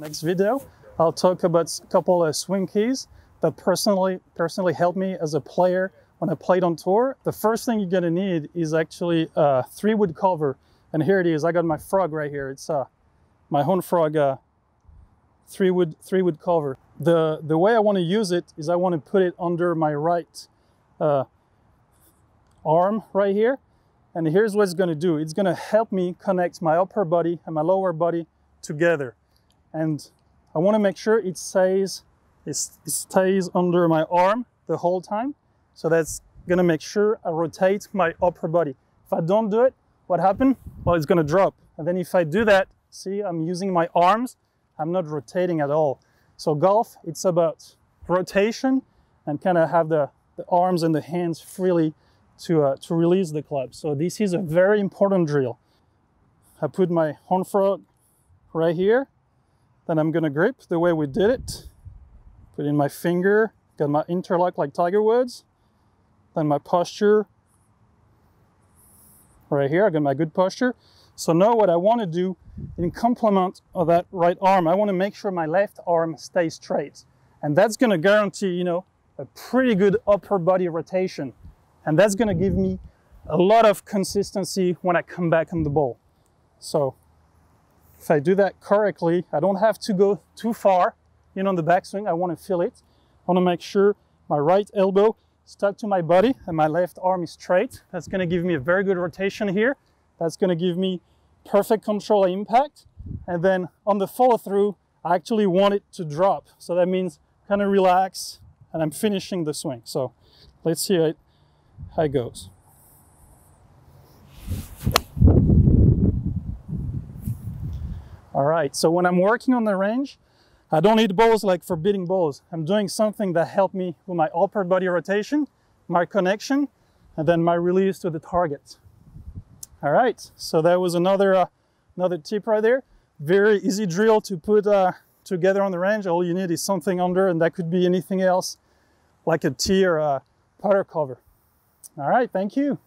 Next video, I'll talk about a couple of swing keys that personally personally helped me as a player when I played on tour. The first thing you're gonna need is actually a three wood cover. And here it is, I got my frog right here. It's uh, my Horn Frog uh, three wood three wood cover. The the way I want to use it is I want to put it under my right uh, arm right here. And here's what it's going to do. It's going to help me connect my upper body and my lower body together. And I want to make sure it stays it stays under my arm the whole time. So that's to make sure I rotate my upper body. If I don't do it, what happened? Well, it's to drop. And then if I do that, see, I'm using my arms I'm not rotating at all. So golf, it's about rotation and kind of have the, the arms and the hands freely to, uh, to release the club. So this is a very important drill. I put my horn frog right here. Then I'm gonna grip the way we did it. Put in my finger, got my interlock like Tiger Woods. Then my posture right here, I got my good posture. So now what I wanna do in complement of that right arm, I want to make sure my left arm stays straight. And that's to guarantee, you know, a pretty good upper body rotation. And that's to give me a lot of consistency when I come back on the ball. So if I do that correctly, I don't have to go too far, in on the backswing. I want to feel it. I want to make sure my right elbow is stuck to my body and my left arm is straight. That's going to give me a very good rotation here. That's going to give me perfect control impact. And then on the follow through, I actually want it to drop. So that means kind of relax and I'm finishing the swing. So let's see how it goes. All right, so when I'm working on the range, I don't need balls like for forbidding balls. I'm doing something that helped me with my upper body rotation, my connection, and then my release to the target. All right, so that was another uh, another tip right there. Very easy drill to put uh, together on the range. All you need is something under, and that could be anything else, like a tee or a putter cover. All right, thank you.